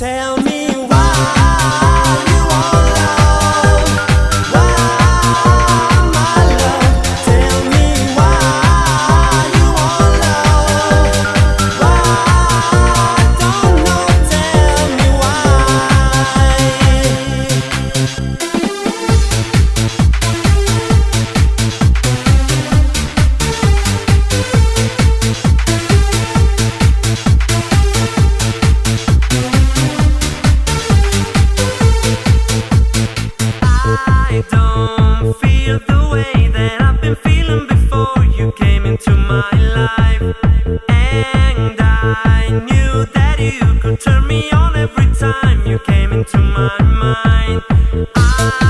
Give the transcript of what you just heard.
Tell you could turn me on every time you came into my mind. I